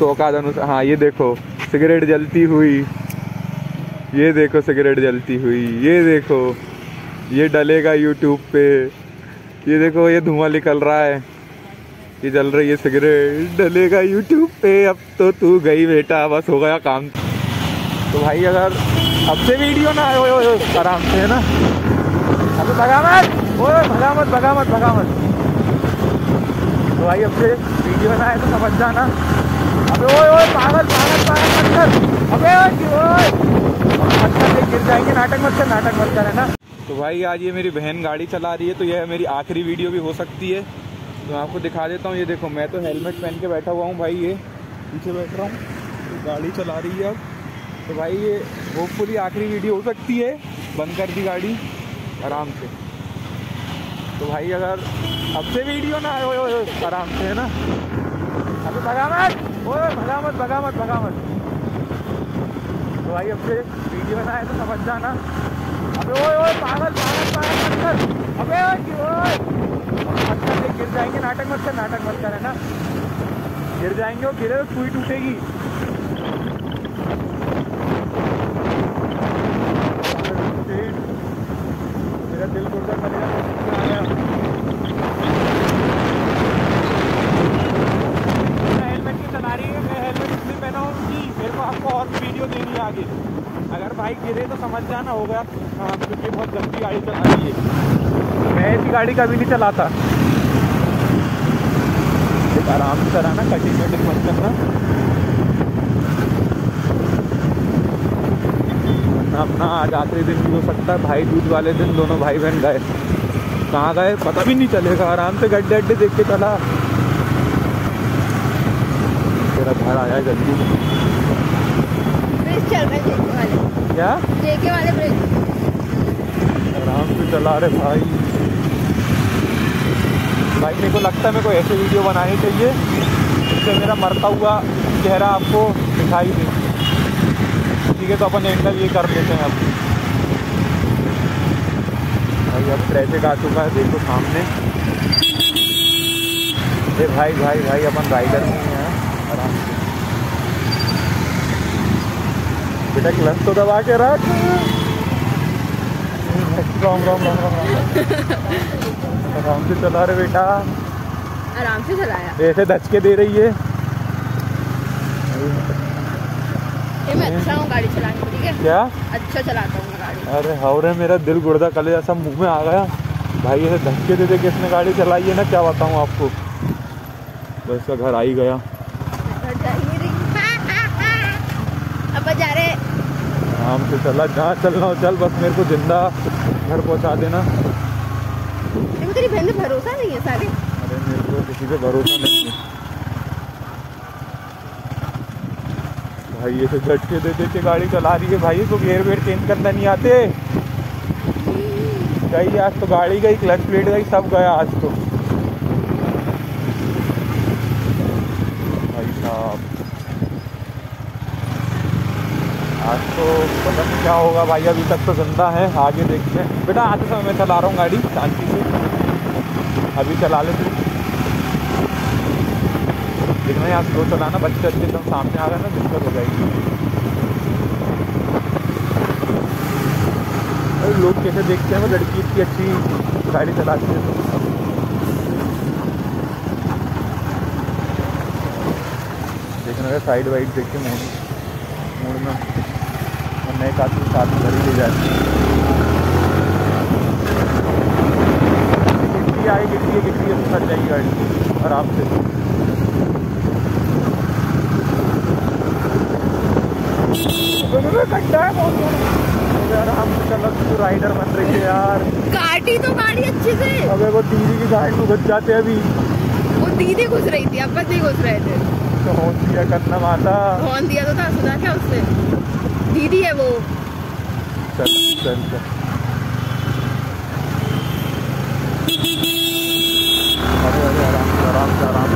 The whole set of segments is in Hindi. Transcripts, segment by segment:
तो अनुसार हाँ ये देखो, सिगरेट जलती हुई। ये देखो, सिगरेट जलती हुई। ये देखो, ये डलेगा यूट्यूब पे। ये देखो, ये धुआँ निकल रहा है। ये जल रही है सिगरेट, डलेगा यूट्यूब पे। अब तो तू गई बेटा, बस हो गया काम। तो भाई, अगर अब से वीडियो ना आए ओए, आराम से, है ना? अबे, भगा मत! ओए, भगा मत भगा मत भगा मत। तो भाई, अब से वीडियो ना आए तो समझ जाना। अबे ओए ओए पागल पागल पागल मत अबे ओए ओए? से गिर जाएँगे। नाटक मत कर नाटक मत कर है ना? तो भाई आज ये मेरी बहन गाड़ी चला रही है तो यह मेरी आखिरी वीडियो भी हो सकती है। तो मैं आपको दिखा देता हूँ ये देखो मैं तो हेलमेट पहन के बैठा हुआ हूँ भाई ये पीछे बैठ रहा हूँ। तो गाड़ी चला रही है अब। तो भाई ये होपफुली आखिरी वीडियो हो सकती है बंद कर दी गाड़ी आराम से। तो भाई अगर अब से वीडियो ना आए ओए आराम से है ना? भगा मत! ओए भगा मत भगा मत भगा मत तो भाई, अब से वीडियो बनाए तो समझ जाना। अबे, ओए ओए, पागल पागल पागल, मत अबे, ओए ओए। से गिर जाएँगे, नाटक मत कर, नाटक मत कर, है ना? गिर जाएँगे और गिरे तो सुई टूटेगी मेरा दिल गुर्दा चलेगा तो आ गया हेलमेट की चला रही है मैं हेलमेट इसलिए पहना हूँ कि मेरे को आपको और वीडियो देनी है आगे अगर बाइक गिरे तो समझ जाना होगा हाँ क्योंकि बहुत गंदी गाड़ी चला रही है। मैं ऐसी गाड़ी कभी नहीं चलाता। आराम से चलाना, कटिंग वटिंग मत करना। अपना आज आखिरी दिन भी हो सकता है, भाई दूध वाले दिन दोनों भाई बहन गए। कहाँ गए? पता भी नहीं चलेगा, आराम से गड्ढे अड्डे देख के चला। तेरा घर आया जल्दी ब्रिज चल रहे जेके वाले क्या? जेके वाले ब्रिज आराम से चला रहे भाई। भाई मेरे को लगता है मेरे को ऐसे वीडियो बनानी चाहिए जिससे मेरा मरता हुआ चेहरा आपको दिखाई दे। ठीक है तो अपन एंगल ये कर लेते हैं अब। भाई अब ट्रैफ़िक आ चुका है देखो सामने। अरे भाई भाई भाई अपन राइडर नहीं है। आराम से। बेटा क्लच तो दबा के रख। रॉन्ग रॉन्ग रॉन्ग रॉन्ग आराम से चला रहे बेटा। आराम से चलाया। ऐसे धचके दे रही है। मैं अच्छा हूँ गाड़ी चलाने ठीक है? क्या? अच्छा चलाता हूँ गाड़ी। अरे हवरे मेरा दिल गुर्दा कले जैसा मुँह में आ गया। भाई ऐसे धक्के दे दे के इसने गाड़ी चलाई है ना क्या बताऊँ आपको? बस का घर आ ही गया घर जाएँगे रे। अब जा रहे आराम से चला। जहाँ चलना हो चल बस मेरे को ज़िंदा घर पहुँचा देना। देखो तेरी बहन भरोसा नहीं है सारे अरे मेरे को किसी पे भरोसा नहीं है। भाई ऐसे झटके दे दे के गाड़ी चला रही है भाई तो गेयर वेयर चेंज करना नहीं आते। गई आज तो गाड़ी गई क्लच प्लेट गई सब गया आज तो भाई साहब आज तो पता नहीं क्या होगा भाई? अभी तक तो ज़िंदा है। आगे देखते हैं। बेटा, आते समय मैं चला रहा हूँ गाड़ी। शांति से। अभी चला ले तू। लेकिन यहाँ स्लो चलाना। बच्चे अच्छे एकदम सामने आ गए ना, दिक्कत हो जाएगी। अरे, लोग कैसे देखते हैं वो? लड़की इतनी अच्छी गाड़ी चलाती है तो। देखना साइड वाइड देख के मोड़ मोड़ना। और नए साथ में ही ले जाती है। गिट्टी आई गिट्टी है गिट्टी है तो सट जाएगी गाड़ी। आराम से। कट्टा है बहुत यार हम चलो तू राइडर बन रही है यार। काटी तो गाड़ी अच्छे से। अबे वो दीदी की में घुस जाते अभी। वो दीदी घुस रही थी अपन नहीं घुस रहे थे। तो होश दिया करना माता। फ़ोन दिया तो था सुना क्या उससे दीदी है वो। चल चल चल अरे अरे आराम से आराम से आराम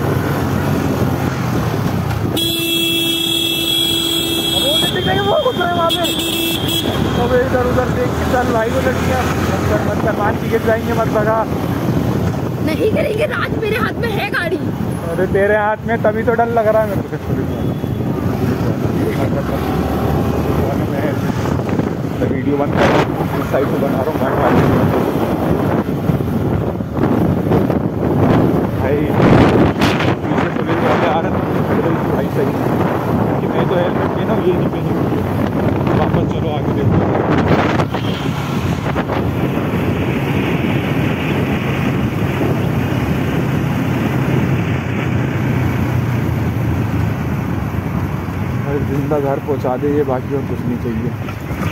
अबे इधर उधर देख के चल भाई वो लड़कियाँ मत कर मत कर जाएँगे मत भगा नहीं करेंगे राज मेरे हाथ में है गाड़ी। अरे तेरे हाथ में तभी तो डर लग रहा है मेरे को। वीडियो बंद कर रहा हूँ इस साइड से बना रहा हूँ भाई, पीछे वाले आ रहे थे भाई सही कि मैं तो हेलमेट पहना ये नहीं पहनी वापस चलो आगे देखो ज़िंदा घर पहुँचा दे, ये बाकी और कुछ नहीं चाहिए।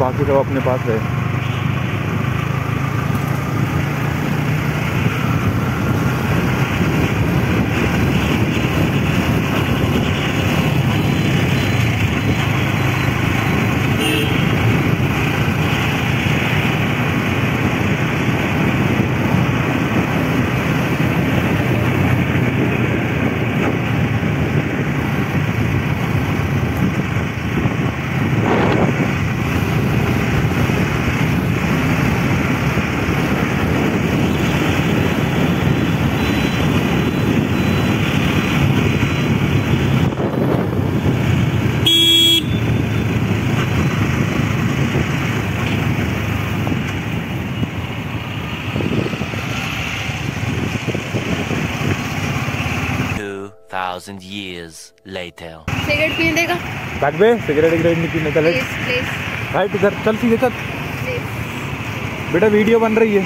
बाकी सब अपने पास है thousand years later. सिगरेट पीने देगा? बैठ बे सिगरेट विगरेट नहीं पीने चले। प्लीज़ प्लीज़ भाई इधर चल सीधे चल। प्लीज़ बेटा वीडियो बन रही है।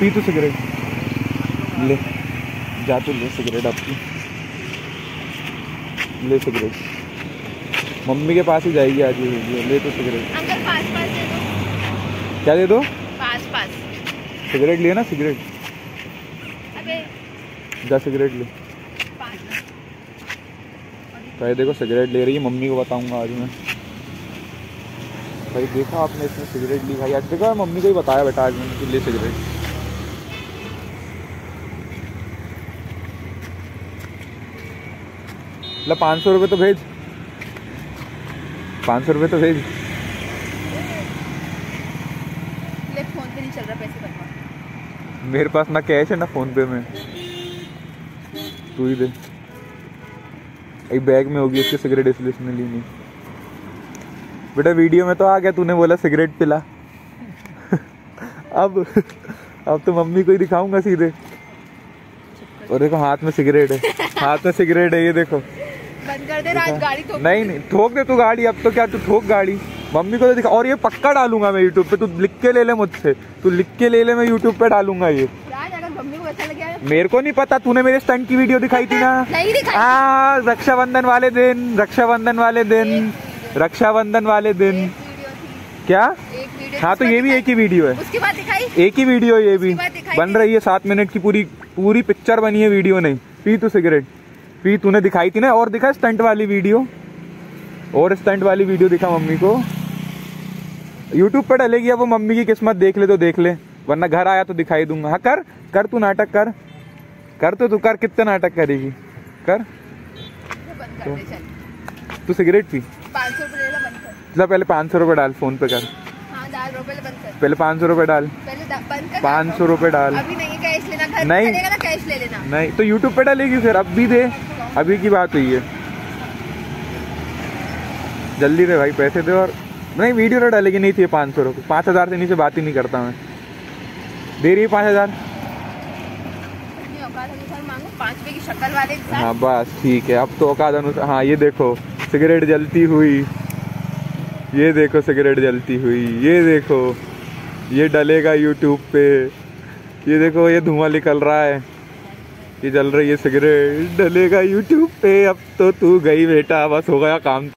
पी तू सिगरेट। ले जा तू ले सिगरेट आपकी ले सिगरेट। मम्मी के पास ही जाएगी आज ये वीडियो। ले तू सिगरेट। अंकल पास पास दे दो। क्या दे दो? पास पास। सिगरेट लिए ना सिगरेट। अबे। जा सिगरेट ले। भाई देखो सिगरेट ले रही है मम्मी को बताऊँगा आज मैं। भाई देखा आपने इसमें सिगरेट ली भाई? आज देखा मम्मी को ही बताया बेटा आज मैंने कि ले सिगरेट ला पाँच सौ रुपये तो भेज। पाँच सौ रुपये तो भेज। फ़ोन पे नहीं चल रहा पैसे मेरे पास ना कैश है ना फ़ोन पे में। तू ही दे। एक बैग में होगी इसकी सिगरेट इसलिए इसने ली नहीं। बेटा वीडियो में तो आ गया तूने बोला सिगरेट पिला। अब अब तो मम्मी को ही दिखाऊँगा सीधे। और देखो हाथ में सिगरेट है। हाथ में सिगरेट है ये देखो। बंद कर दे राज गाड़ी तो नहीं नहीं ठोक दे तू गाड़ी अब तो क्या तू ठोक गाड़ी। मम्मी को तो दिखा और ये पक्का डालूँगा मैं यूट्यूब पे तू लिख के ले ले मुझसे। तू लिख के ले ले मैं यूट्यूब पे डालूँगा ये। मम्मी को अच्छा लग मेरे को नहीं पता तूने मेरे स्टंट की वीडियो दिखाई थी ना। नहीं दिखाई। हाँ रक्षाबंधन वाले दिन रक्षाबंधन वाले दिन रक्षाबंधन वाले दिन। क्या? एक हाँ तो ये भी एक ही वीडियो है। उसके बाद दिखाई। एक ही वीडियो ये भी। बन रही है सात मिनट की पूरी पूरी पिक्चर बनी है वीडियो नहीं। पी तू सिगरेट पी तूने दिखाई थी ना? और दिखा स्टंट वाली वीडियो और स्टंट वाली वीडियो दिखा मम्मी को। यूट्यूब पर डलेगी अब वो मम्मी की किस्मत देख ले तो देख ले। वरना घर आया तो दिखाई दूँगा। हाँ कर कर तू नाटक कर। कर तो तू कर कितने नाटक करेगी? कर। चल तू सिगरेट पी? पाँच सौ रुपये ले लो बंद कर ला पहले पाँच सौ रुपये डाल फ़ोन पे कर। हाँ पहले पाँच सौ रुपये डाल। पहले दा- बंद कर पाँच सौ रुपये डाल। नहीं कैश लेना घर नहीं। ना तो यूट्यूब पे डालेगी फिर अब भी दे। अभी की बात हुई है। जल्दी दे भाई पैसे दे और नहीं वीडियो तो डालेगी नहीं थी पाँच सौ रुपये। पाँच हज़ार से नीचे बात ही नहीं करता मैं। दे रही है पाँच हज़ार। हाँ बस ठीक है। अब तो औकात अनुसार हाँ ये देखो सिगरेट जलती हुई। ये देखो सिगरेट जलती हुई। ये देखो ये डलेगा यूट्यूब पे। ये देखो ये धुआँ निकल रहा है। ये जल रही है सिगरेट डलेगा यूट्यूब पे। अब तो तू गई बेटा बस हो गया काम।